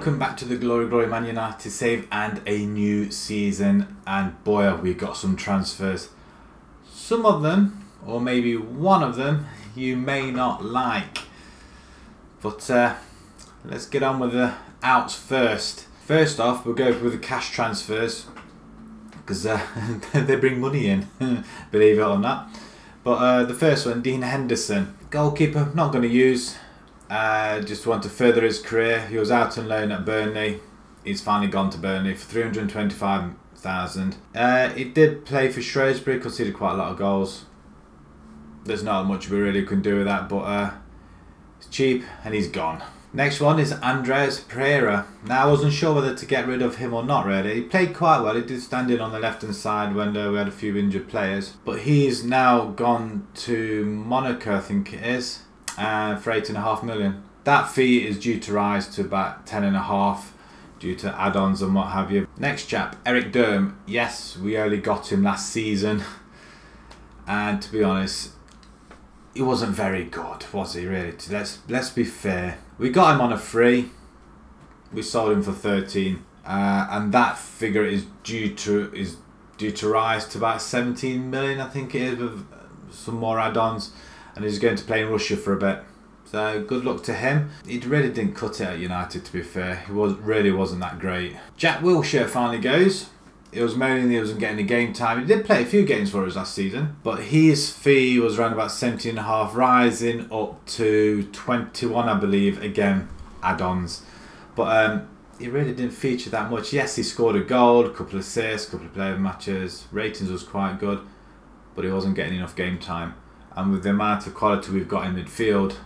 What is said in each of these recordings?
welcome back to the Glory Glory Man United save and a new season. And boy, have we got some transfers. Some of them, or maybe one of them, you may not like. But uh, let's get on with the outs first. First off, we'll go with the cash transfers because uh, they bring money in, believe it or not. But uh, the first one, Dean Henderson, goalkeeper, not going to use. Uh, just want to further his career. He was out on loan at Burnley. He's finally gone to Burnley for 325,000. Uh, he did play for Shrewsbury, conceded quite a lot of goals. There's not much we really can do with that, but uh, it's cheap and he's gone. Next one is Andreas Pereira. Now I wasn't sure whether to get rid of him or not really. He played quite well. He did stand in on the left hand side when uh, we had a few injured players. But he's now gone to Monaco I think it is uh, for eight and a half million. That fee is due to rise to about ten and a half due to add-ons and what have you. Next chap, Erik Durm. Yes, we only got him last season, and to be honest, he wasn't very good, was he? Really? Let's let's be fair. We got him on a free. We sold him for thirteen, uh, and that figure is due to is due to rise to about seventeen million. I think it is with some more add-ons and he's going to play in Russia for a bit. So good luck to him. He really didn't cut it at United to be fair. He was really wasn't that great. Jack Wilshere finally goes. He was moaning he wasn't getting any game time. He did play a few games for us last season, but his fee was around about 17 and a half, rising up to 21, I believe. Again, add-ons, but um, he really didn't feature that much. Yes, he scored a goal, a couple of assists, a couple of player matches. Ratings was quite good, but he wasn't getting enough game time and with the amount of quality we've got in midfield,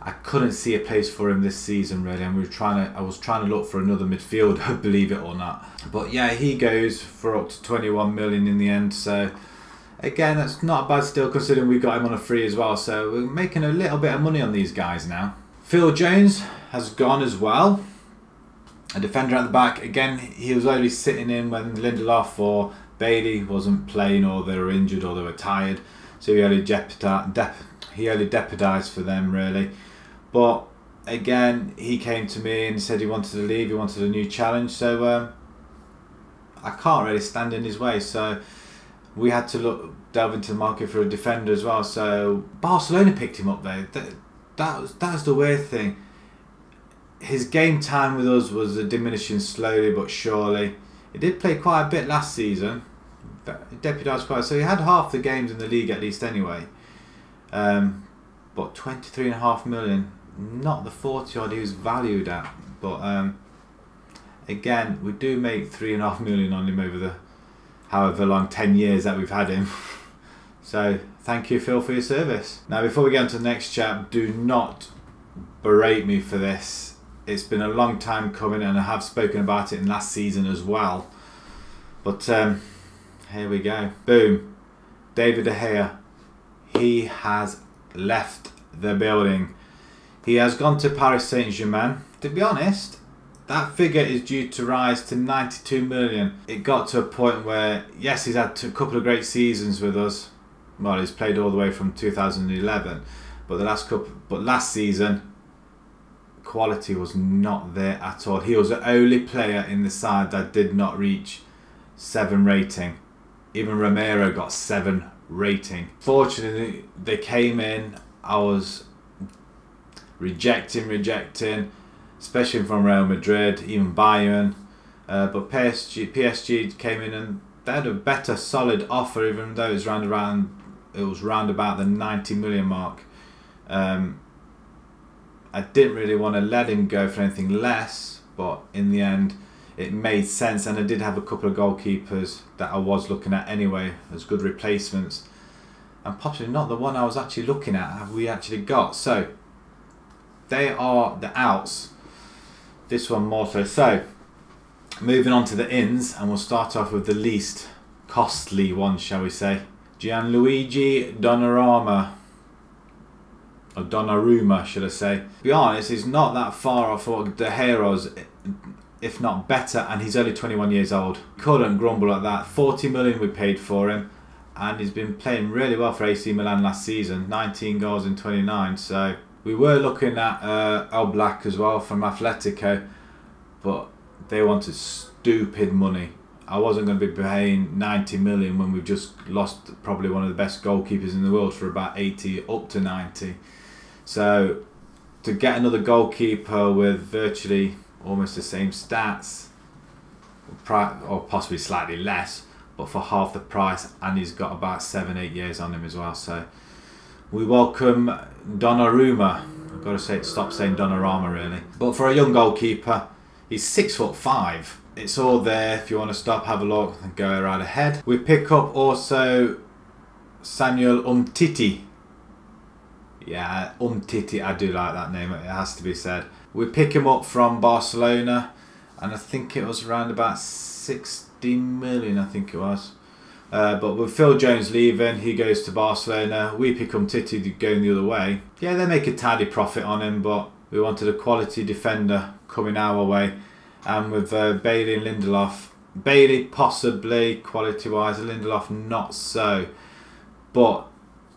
I couldn't see a place for him this season really. And we were trying to, I was trying to look for another midfielder, believe it or not. But yeah, he goes for up to 21 million in the end. So again, that's not a bad still considering we got him on a free as well. So we're making a little bit of money on these guys now. Phil Jones has gone as well. A defender at the back. Again, he was only sitting in when Lindelof or Bailey wasn't playing or they were injured or they were tired. So he only jeopardized, he only deputised for them really. But again, he came to me and said he wanted to leave. He wanted a new challenge. So um, I can't really stand in his way. So we had to look delve into the market for a defender as well. So Barcelona picked him up there. That, that was that's the weird thing. His game time with us was diminishing slowly but surely. He did play quite a bit last season, deputised quite. So he had half the games in the league at least anyway. Um, but twenty three and a half million, not the forty odd he was valued at. But um, again, we do make three and a half million on him over the however long ten years that we've had him. so thank you, Phil, for your service. Now, before we get on to the next chap, do not berate me for this. It's been a long time coming, and I have spoken about it in last season as well. But um, here we go. Boom. David De Gea. He has left the building. He has gone to Paris Saint-Germain. To be honest, that figure is due to rise to 92 million. It got to a point where, yes, he's had a couple of great seasons with us. Well, he's played all the way from 2011, but the last couple, but last season, quality was not there at all. He was the only player in the side that did not reach seven rating. Even Romero got seven rating. Fortunately, they came in. I was rejecting, rejecting, especially from Real Madrid, even Bayern. Uh, but PSG, PSG came in and they had a better, solid offer, even though it was round around, it was round about the 90 million mark. Um, I didn't really want to let him go for anything less, but in the end, it made sense, and I did have a couple of goalkeepers that I was looking at anyway as good replacements, and possibly not the one I was actually looking at. Have we actually got so? They are the outs. This one more so. So, moving on to the ins, and we'll start off with the least costly one, shall we say? Gianluigi Donnarumma. Or Donnarumma, should I say? To be honest, he's not that far off what De Gea's if not better, and he's only 21 years old. Couldn't grumble at that. 40 million we paid for him, and he's been playing really well for AC Milan last season. 19 goals in 29. So we were looking at uh, Oblak as well from Atletico, but they wanted stupid money. I wasn't going to be paying 90 million when we've just lost probably one of the best goalkeepers in the world for about 80 up to 90. So to get another goalkeeper with virtually almost the same stats, or possibly slightly less, but for half the price, and he's got about seven, eight years on him as well. So we welcome Donnarumma. I've got to say, stop saying Donnarumma really. But for a young goalkeeper, he's six foot five. It's all there. If you want to stop, have a look, and go right ahead. We pick up also Samuel Umtiti. Yeah, Umtiti. I do like that name. It has to be said. We pick him up from Barcelona, and I think it was around about 16 million. I think it was. Uh, but with Phil Jones leaving, he goes to Barcelona. We pick Umtiti going the other way. Yeah, they make a tidy profit on him, but we wanted a quality defender coming our way. And with uh, Bailey and Lindelof, Bailey possibly quality wise, Lindelof not so. But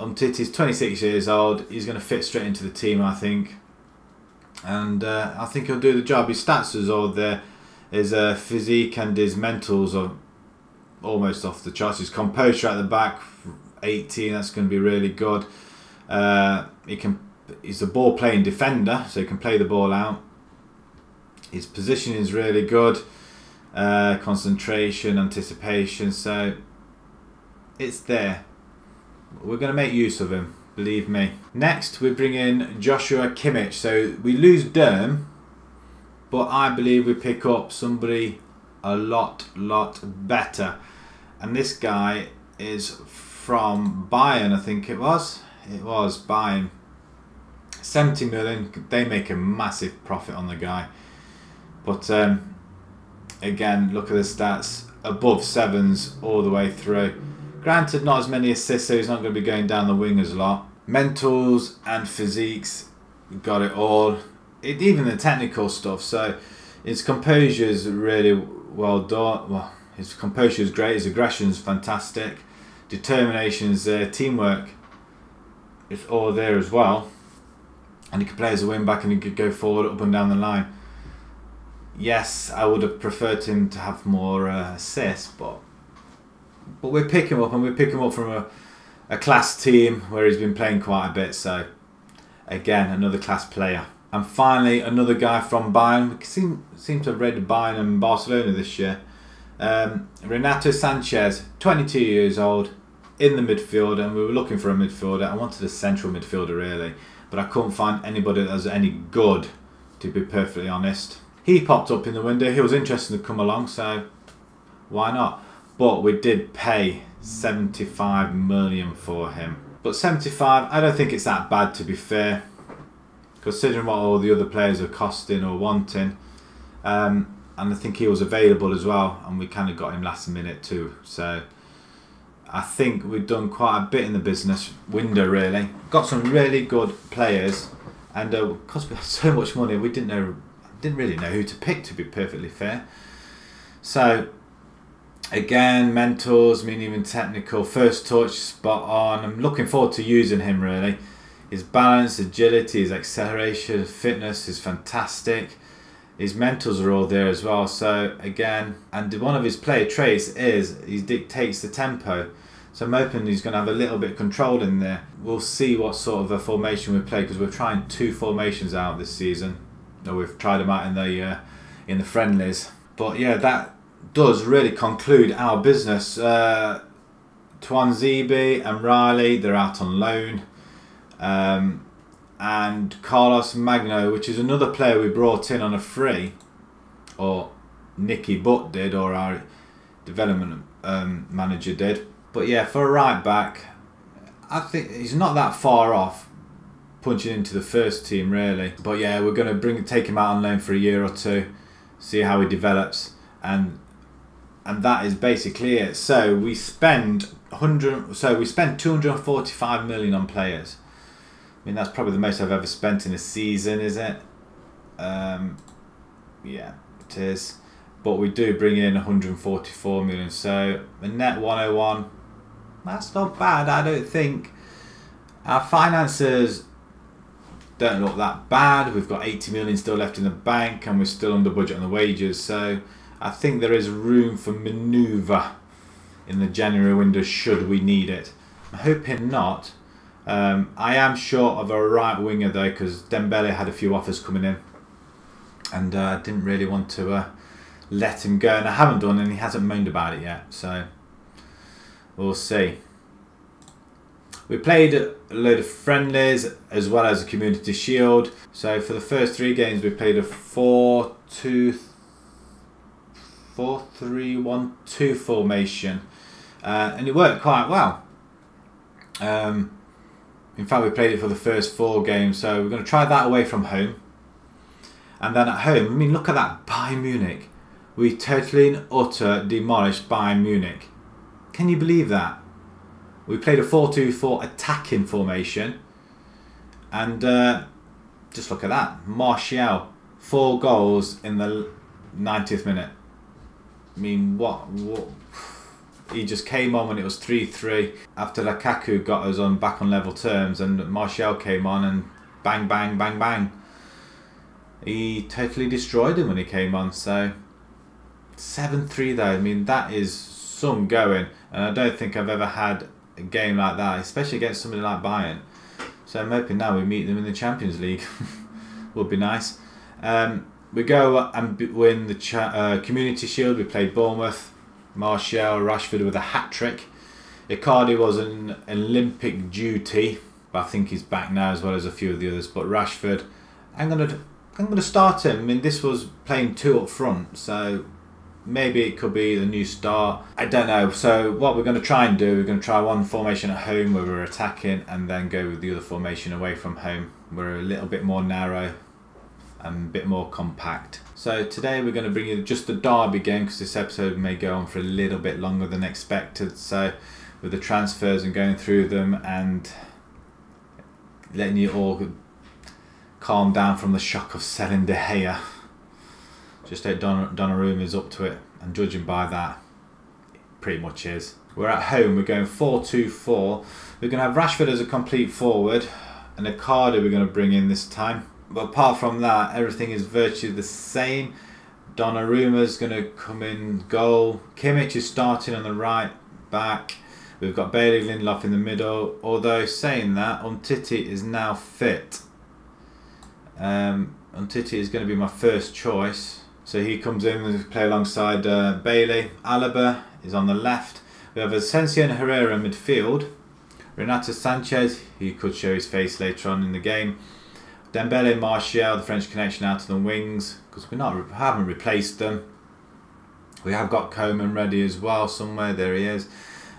Umtiti's 26 years old. He's going to fit straight into the team, I think. And uh, I think he'll do the job. His stats is all there. His uh, physique and his mentals are almost off the charts. His composure at the back, 18. That's going to be really good. Uh, he can. He's a ball playing defender, so he can play the ball out. His position is really good. Uh, concentration, anticipation. So it's there. We're going to make use of him. Believe me. Next, we bring in Joshua Kimmich. So we lose Durm, but I believe we pick up somebody a lot, lot better. And this guy is from Bayern, I think it was. It was Bayern. 70 million, they make a massive profit on the guy. But um, again, look at the stats above sevens all the way through. Granted, not as many assists, so he's not going to be going down the wing as a lot. Mentals and physiques, got it all. It, even the technical stuff. So his composure is really well done. Well, his composure is great. His aggression is fantastic. Determination is there. Teamwork is all there as well. And he could play as a wing back and he could go forward, up and down the line. Yes, I would have preferred him to have more uh, assists, but but we pick him up and we pick him up from a, a class team where he's been playing quite a bit. So again, another class player. And finally, another guy from Bayern. We seem seem to have read Bayern and Barcelona this year. Um, Renato Sanches, 22 years old, in the midfield, and we were looking for a midfielder. I wanted a central midfielder really, but I couldn't find anybody that was any good, to be perfectly honest. He popped up in the window. He was interested to come along, so why not? But we did pay 75 million for him. But 75, I don't think it's that bad to be fair, considering what all the other players are costing or wanting. Um, and I think he was available as well, and we kind of got him last minute too. So I think we've done quite a bit in the business window. Really, got some really good players, and uh, we had so much money, we didn't know, didn't really know who to pick. To be perfectly fair, so again, mentors, mean even technical, first touch, spot on. I'm looking forward to using him really. His balance, agility, his acceleration, fitness is fantastic his mentals are all there as well. So again, and one of his player traits is he dictates the tempo. So I'm hoping he's going to have a little bit of control in there. We'll see what sort of a formation we play because we're trying two formations out this season. Or we've tried them out in the uh, in the friendlies. But yeah, that does really conclude our business. Uh, Tuanzebe and Riley, they're out on loan. Um, and Carlos Magno, which is another player we brought in on a free, or Nicky Butt did, or our development um, manager did. But yeah, for a right back, I think he's not that far off punching into the first team really. But yeah, we're going to bring take him out on loan for a year or two, see how he develops, and and that is basically it. So we spend 100. So we spend 245 million on players I mean, that's probably the most I've ever spent in a season, is it? Um, yeah, it is. But we do bring in 144 million, so a net 101. That's not bad, I don't think. Our finances don't look that bad. We've got 80 million still left in the bank and we're still under budget on the wages. So I think there is room for manoeuvre in the January window should we need it. I'm hoping not. Um, I am short of a right winger though because Dembele had a few offers coming in and I uh, didn't really want to uh, let him go and I haven't done and he hasn't moaned about it yet so we'll see. We played a load of friendlies as well as a community shield. So for the first three games, we played a 4 2 4 3 1 2 formation, uh, and it worked quite well. Um, in fact, we played it for the first four games, so we're going to try that away from home. And then at home, I mean, look at that Bayern Munich. We totally and utter demolished Bayern Munich. Can you believe that? We played a 4-2-4 attacking formation. And uh, just look at that. Martial, four goals in the 90th minute. I mean, what, what? He just came on when it was 3-3 after Lukaku got us on back on level terms and Martial came on and bang, bang, bang, bang. He totally destroyed him when he came on. So 7-3 though, I mean, that is some going. And I don't think I've ever had a game like that, especially against somebody like Bayern. So I'm hoping now we meet them in the Champions League. Would be nice. Um, we go and win the uh, Community Shield. We played Bournemouth, Martial, Rashford with a hat trick. Icardi was an Olympic duty, but I think he's back now as well as a few of the others. But Rashford, I'm gonna I'm gonna start him. I mean, this was playing two up front, so maybe it could be the new start. I don't know. So what we're going to try and do, we're going to try one formation at home where we're attacking, and then go with the other formation away from home. We're a little bit more narrow and a bit more compact. So today we're going to bring you just the derby game because this episode may go on for a little bit longer than expected. So with the transfers and going through them and letting you all calm down from the shock of selling De Gea. Just hope Don- Donnarumma is up to it, and judging by that, pretty much is. We're at home, we're going 4 2 4. We're going to have Rashford as a complete forward, and Icardi we're going to bring in this time. But apart from that, everything is virtually the same. Donnarumma's going to come in goal. Kimmich is starting on the right back. We've got Bailey Lindelof in the middle. Although saying that, Umtiti is now fit. Um, Umtiti is going to be my first choice. So he comes in and play alongside uh, Bailey. Alaba is on the left. We have Asensio and Herrera in midfield. Renato Sanches, he could show his face later on in the game. Dembele, Martial, the French connection out to the wings because we not haven't replaced them. We have got Coman ready as well somewhere. There he is.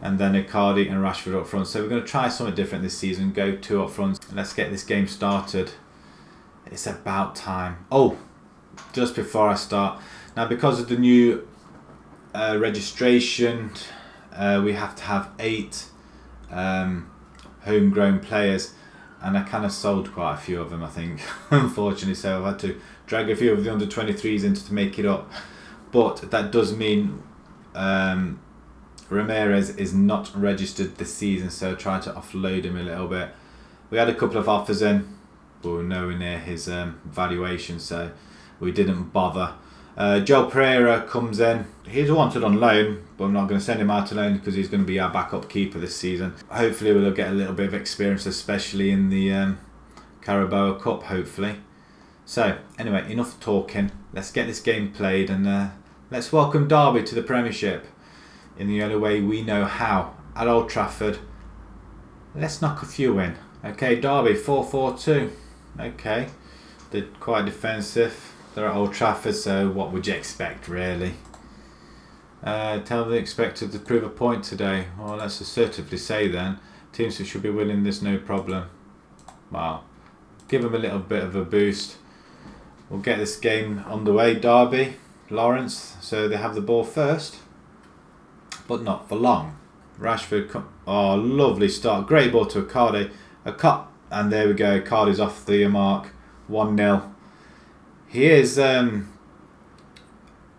And then Icardi and Rashford up front. So we're going to try something different this season. Go two up front. Let's get this game started. It's about time. Oh, just before I start. Now, because of the new uh, registration, uh, we have to have eight um, homegrown players, and I kind of sold quite a few of them, I think, unfortunately. So I've had to drag a few of the under 23s into to make it up. But that does mean um, Ramirez is not registered this season, so try to offload him a little bit. We had a couple of offers in, but we're nowhere near his um, valuation, so we didn't bother. Uh, Joe Pereira comes in. He's wanted on loan, but I'm not going to send him out to loan because he's going to be our backup keeper this season. Hopefully, we'll get a little bit of experience, especially in the um, Carabao Cup. Hopefully. So, anyway, enough talking. Let's get this game played and uh, let's welcome Derby to the Premiership in the only way we know how at Old Trafford. Let's knock a few in. Okay, Derby 4 4 2. Okay, they're quite defensive they're at Old Trafford, so what would you expect, really? Uh, tell them they expected to prove a point today. Well, let's assertively say then. Teams should be winning this, no problem. Well, give them a little bit of a boost. We'll get this game underway. Derby, Lawrence, so they have the ball first, but not for long. Rashford, oh, lovely start. Great ball to Icardi. A cut, and there we go. Icardi's off the mark. 1 0. He is um,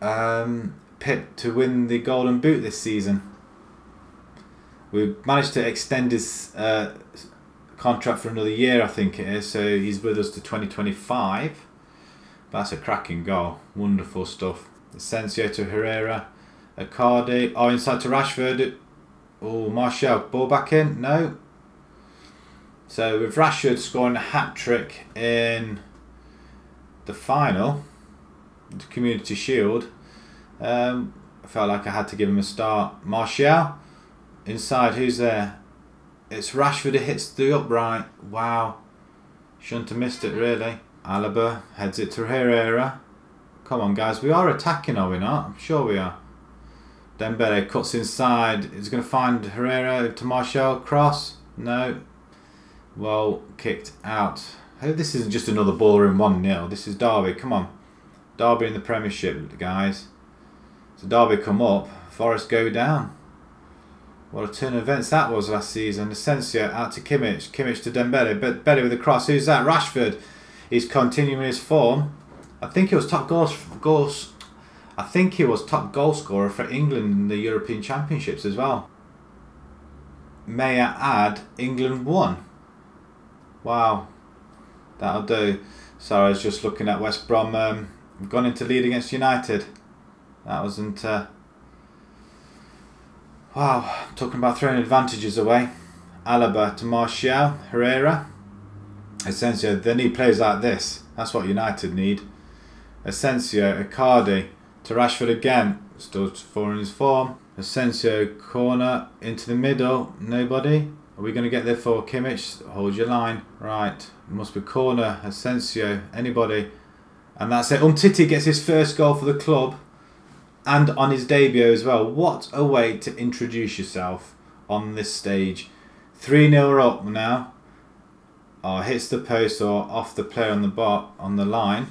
um, to win the Golden Boot this season. We managed to extend his uh, contract for another year, I think it is. So he's with us to 2025. That's a cracking goal. Wonderful stuff. Asensio to Herrera. Icardi. Oh, inside to Rashford. Oh, Martial. Ball back in. No. So with Rashford scoring a hat trick in the final, the Community Shield, um, I felt like I had to give him a start. Martial. Inside. Who's there? It's Rashford. It hits the upright. Wow. Shouldn't have missed it really. Alaba heads it to Herrera. Come on, guys. We are attacking, are we not? I'm sure we are. Dembele cuts inside. He's going to find Herrera to Martial. Cross. No. Well, kicked out. I hope this isn't just another ballroom 1 0. This is Derby. Come on. Derby in the Premiership, guys. So Derby come up. Forest go down. What a turn of events that was last season. Asensio out to Kimmich. Kimmich to Dembele. But Belly with the cross. Who's that? Rashford. He's continuing his form. I think he was top goals, goals. I think he was top goal scorer for England in the European Championships as well. May I add, England won. Wow, that'll do. Was just looking at West Brom. Um, we've gone into lead against United. That wasn't. Uh, Wow, talking about throwing advantages away. Alaba to Martial, Herrera. Asensio, they need players like this. That's what United need. Asensio, Icardi to Rashford again. Still four in his form. Asensio, corner into the middle. Nobody. Are we going to get there for Kimmich? Hold your line. Right. Must be corner. Asensio. Anybody. And that's it. Umtiti gets his first goal for the club and on his debut as well. What a way to introduce yourself on this stage. 3 0 up now. Oh, hits the post or off the player on the bot on the line.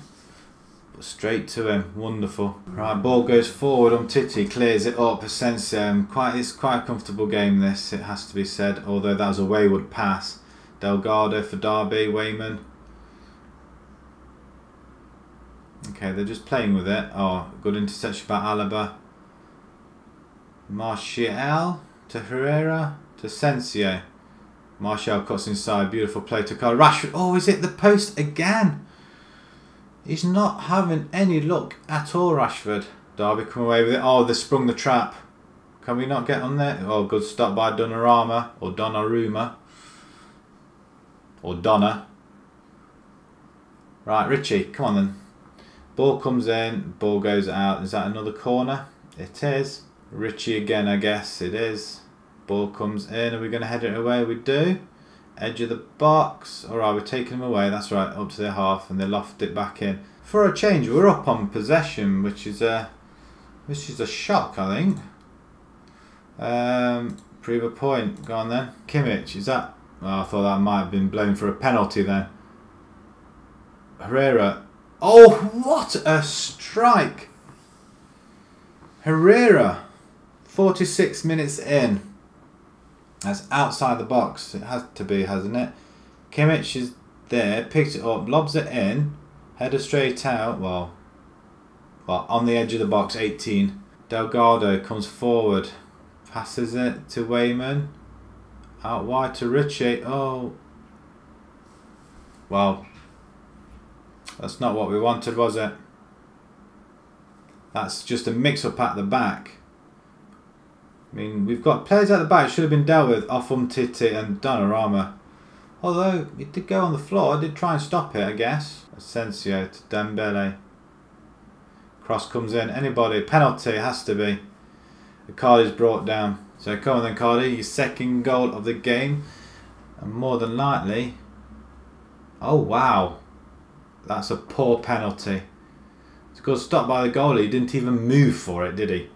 Straight to him. Wonderful. Right, ball goes forward. Umtiti clears it up. Asensio. Um, quite, it's quite a comfortable game, this, it has to be said. Although that was a wayward pass. Delgado for Derby. Wayman. Okay, they're just playing with it. Oh, good interception by Alaba. Martial to Herrera to Sensio. Martial cuts inside. Beautiful play to Carl Rashford. Oh, is it the post again? He's not having any luck at all, Rashford. Derby come away with it. Oh, they sprung the trap. Can we not get on there? Oh, good stop by Donnarumma or Donnarumma. Or Donna. Right, Richie, come on then. Ball comes in, ball goes out. Is that another corner? It is. Richie again, I guess it is. Ball comes in. Are we going to head it away? We do. Edge of the box. Alright, we're taking them away. That's right, up to their half, and they loft it back in. For a change, we're up on possession, which is a, which is a shock, I think. Um, prove a point. Go on then. Kimmich, is that? I thought that might have been blown for a penalty then. Herrera Oh, what a strike! Herrera, 46 minutes in. That's outside the box. It has to be, hasn't it? Kimmich is there, picks it up, lobs it in, header straight out. Well, well, on the edge of the box, 18. Delgado comes forward, passes it to Wayman, out wide to Richie. Oh, well, that's not what we wanted, was it? That's just a mix-up at the back. I mean, we've got players at the back should have been dealt with off Umtiti and Donnarumma. Although, it did go on the floor. I did try and stop it, I guess. Asensio to Dembele. Cross comes in. Anybody. Penalty has to be. Cardi's brought down. So come on then, Cardi. Your second goal of the game. And more than likely... Oh, wow. That's a poor penalty. It's a good stop by the goalie. He didn't even move for it, did he?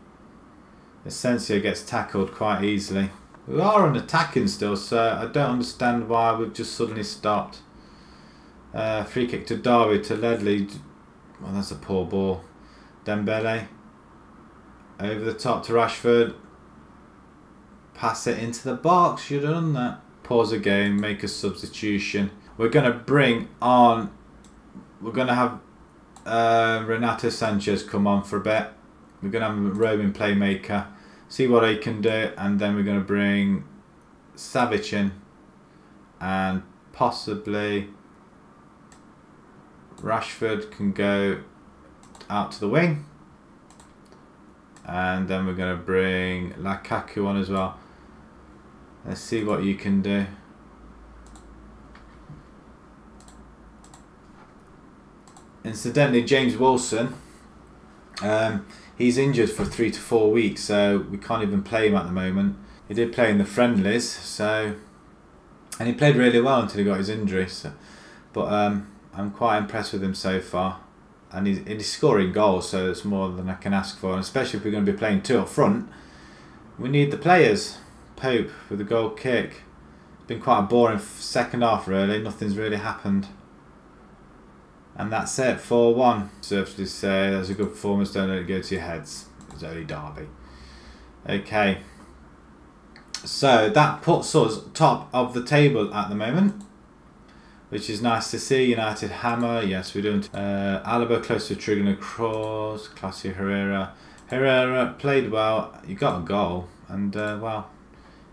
Asensio gets tackled quite easily. We are on attacking still, so I don't understand why we've just suddenly stopped. Uh, free kick to Derby to Ledley. Well, that's a poor ball. Dembele. Over the top to Rashford. Pass it into the box. Have done that. Pause the game. Make a substitution. We're going to bring on we're going to have uh, Renato Sanches come on for a bit. We're going to have a roaming playmaker, see what he can do, and then we're going to bring Savic in. and possibly Rashford can go out to the wing. And then we're going to bring Lukaku on as well. Let's see what you can do. Incidentally, James Wilson, um, he's injured for three to four weeks, so we can't even play him at the moment. He did play in the friendlies, so and he played really well until he got his injury. So, but um, I'm quite impressed with him so far, and he's, he's scoring goals, so it's more than I can ask for. And especially if we're going to be playing two up front, we need the players. Pope with a goal kick. It's been quite a boring second half, really. Nothing's really happened. And that's it, 4 1. Serves to say that's a good performance, don't let it go to your heads. It's only Derby. Okay. So that puts us top of the table at the moment, which is nice to see. United hammer, yes, we're doing. Uh, Alaba close to triggering a cross. Classy Herrera. Herrera played well. You got a goal, and uh, well,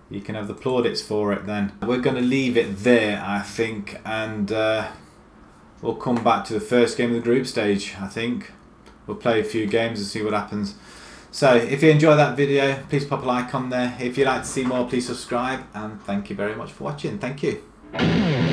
you can have the plaudits for it then. We're going to leave it there, I think, and. Uh, we'll come back to the first game of the group stage, I think. We'll play a few games and see what happens. So if you enjoy that video, please pop a like on there. If you'd like to see more, please subscribe. And thank you very much for watching. Thank you.